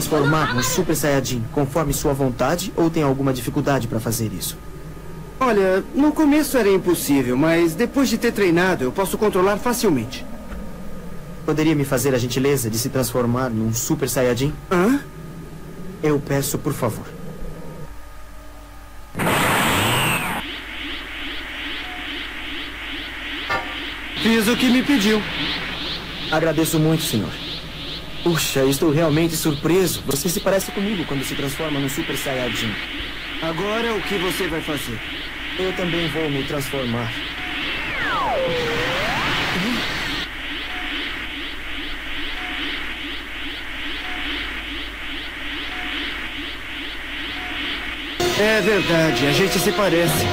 transformar no Super Saiyajin conforme sua vontade ou tem alguma dificuldade para fazer isso? Olha, no começo era impossível, mas depois de ter treinado, eu posso controlar facilmente. Poderia me fazer a gentileza de se transformar num Super Saiyajin? Hã? Eu peço, por favor. Fiz o que me pediu. Agradeço muito, senhor. Puxa, estou realmente surpreso. Você se parece comigo quando se transforma num Super Saiyajin. Agora o que você vai fazer? Eu também vou me transformar. É verdade, a gente se parece.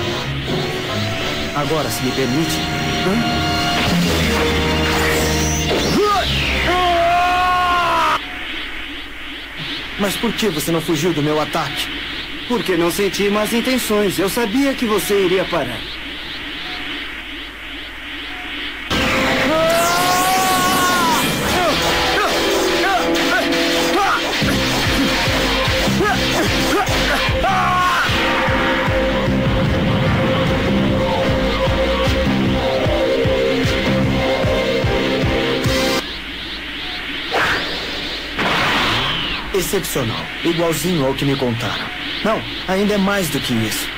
Agora, se me permite. Hã? Mas por que você não fugiu do meu ataque? Porque não senti más intenções. Eu sabia que você iria parar. Excepcional. Igualzinho ao que me contaram. Não, ainda é mais do que isso.